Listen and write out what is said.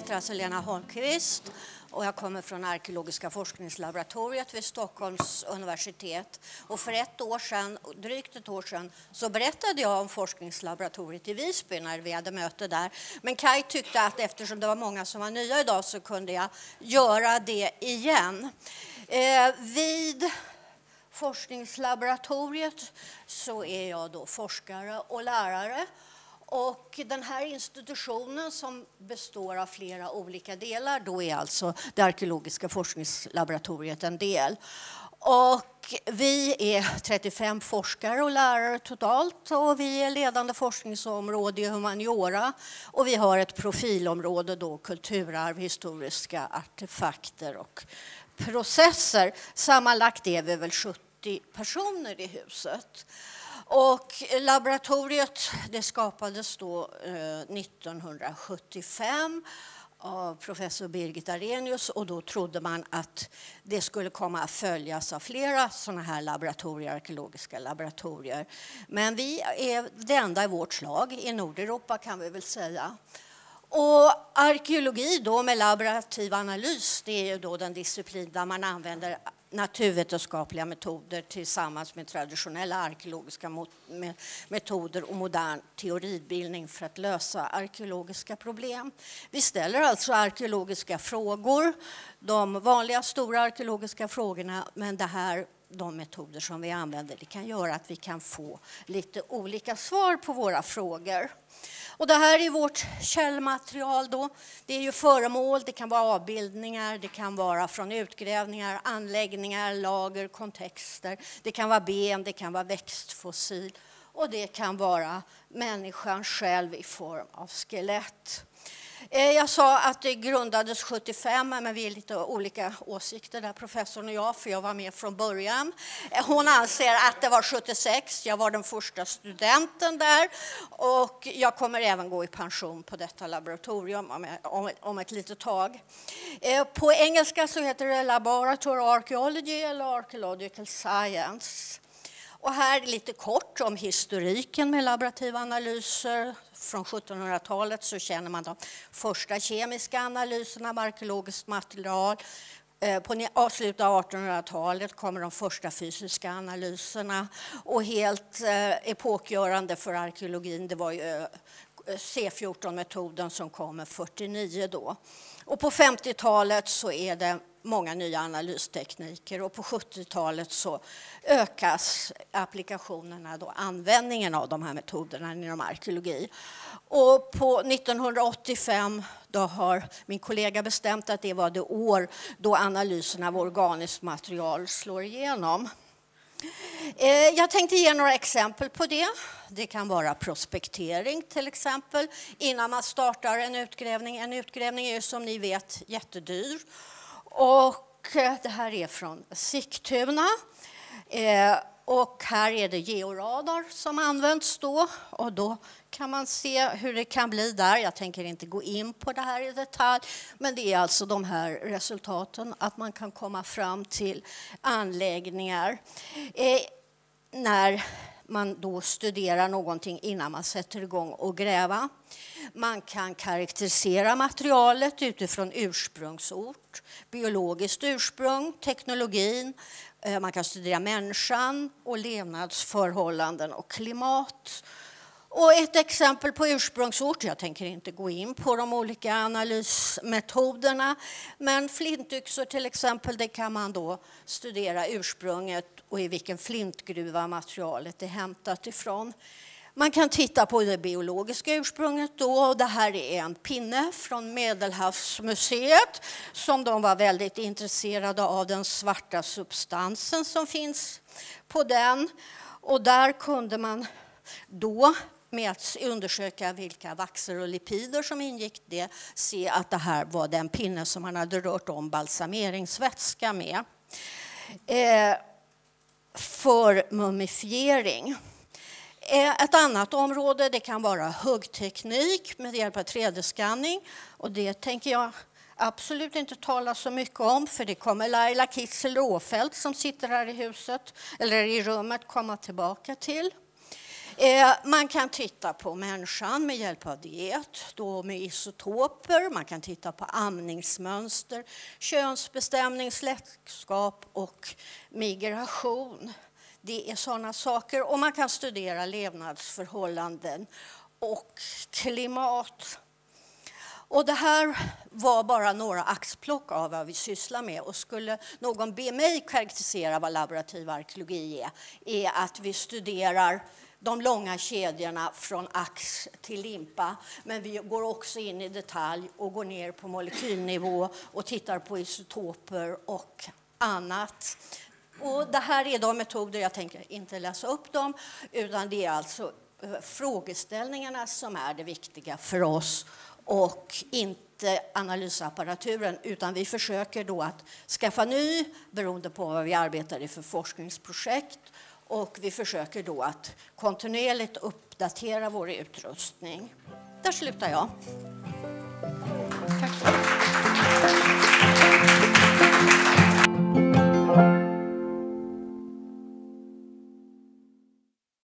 heter alltså Lena Holmqvist och jag kommer från Arkeologiska forskningslaboratoriet vid Stockholms universitet. Och för ett år sedan, drygt ett år sedan så berättade jag om forskningslaboratoriet i Visby när vi hade möte där. Men Kai tyckte att eftersom det var många som var nya idag så kunde jag göra det igen. Eh, vid forskningslaboratoriet så är jag då forskare och lärare och den här institutionen som består av flera olika delar, då är alltså det arkeologiska forskningslaboratoriet en del. Och vi är 35 forskare och lärare totalt och vi är ledande forskningsområde i humaniora och vi har ett profilområde då kulturarv, historiska artefakter och processer. Sammanlagt är vi väl 70 personer i huset. Och laboratoriet det skapades då eh, 1975 av professor Birgit Arrhenius och då trodde man att det skulle komma att följas av flera sådana här laboratorier, arkeologiska laboratorier. Men vi är det enda i vårt slag, i Nordeuropa kan vi väl säga. Och arkeologi då med laborativ analys, det är ju då den disciplin där man använder naturvetenskapliga metoder tillsammans med traditionella arkeologiska metoder och modern teoribildning för att lösa arkeologiska problem. Vi ställer alltså arkeologiska frågor, de vanliga stora arkeologiska frågorna, men det här de metoder som vi använder det kan göra att vi kan få lite olika svar på våra frågor. Och det här är vårt källmaterial. Då. Det är ju föremål, det kan vara avbildningar, det kan vara från utgrävningar, anläggningar, lager, kontexter. Det kan vara ben, det kan vara växtfossil och det kan vara människan själv i form av skelett. Eh, jag sa att det grundades 75, men vi är lite olika åsikter där, professorn och jag, för jag var med från början. Eh, hon anser att det var 76, jag var den första studenten där och jag kommer även gå i pension på detta laboratorium om, ett litet tag. Eh, på engelska så heter det Laboratory Archaeology eller Archaeological Science. Och här lite kort om historiken med laborativa analyser. Från 1700-talet så känner man de första kemiska analyserna av arkeologiskt material. Eh, på slutet av 1800-talet kommer de första fysiska analyserna och helt eh, epokgörande för arkeologin det var ju eh, C14-metoden som kom 49 då. Och på 50-talet så är det många nya analystekniker och på 70-talet så ökas applikationerna, då, användningen av de här metoderna inom arkeologi. Och på 1985 då har min kollega bestämt att det var det år då analysen av organiskt material slår igenom. Eh, jag tänkte ge några exempel på det. Det kan vara prospektering till exempel innan man startar en utgrävning. En utgrävning är som ni vet jättedyr och eh, det här är från Sigtuna. Eh, och här är det georadar som används då. Och då kan man se hur det kan bli där. Jag tänker inte gå in på det här i detalj. Men det är alltså de här resultaten, att man kan komma fram till anläggningar. Eh, när man då studerar någonting innan man sätter igång och gräva. Man kan karaktärisera materialet utifrån ursprungsort, biologiskt ursprung, teknologin. Eh, man kan studera människan och levnadsförhållanden och klimat. Och ett exempel på ursprungsort, jag tänker inte gå in på de olika analysmetoderna, men flintyxor till exempel, det kan man då studera ursprunget och i vilken flintgruva materialet är hämtat ifrån. Man kan titta på det biologiska ursprunget då. Och det här är en pinne från Medelhavsmuseet som de var väldigt intresserade av den svarta substansen som finns på den. Och där kunde man då med att undersöka vilka vaxer och lipider som ingick det se att det här var den pinne som man hade rört om balsameringsvätska med. Eh, för mumifiering. Eh, ett annat område det kan vara huggteknik med hjälp av 3D-skanning. Och det tänker jag absolut inte tala så mycket om för det kommer Laila Kitzel Råfeldt som sitter här i huset, eller i rummet komma tillbaka till. Eh, man kan titta på människan med hjälp av diet, då med isotoper. Man kan titta på amningsmönster, könsbestämning, släktskap och migration. Det är sådana saker. Och man kan studera levnadsförhållanden och klimat. Och det här var bara några axplock av vad vi sysslar med. Och skulle någon be mig karaktärisera vad laborativ arkeologi är, är att vi studerar de långa kedjorna från ax till limpa. Men vi går också in i detalj och går ner på molekylnivå och tittar på isotoper och annat. Och det här är de metoder, jag tänker inte läsa upp dem, utan det är alltså eh, frågeställningarna som är det viktiga för oss och inte analysapparaturen, utan vi försöker då att skaffa ny beroende på vad vi arbetar i för forskningsprojekt och vi försöker då att kontinuerligt uppdatera vår utrustning. Där slutar jag. Tack.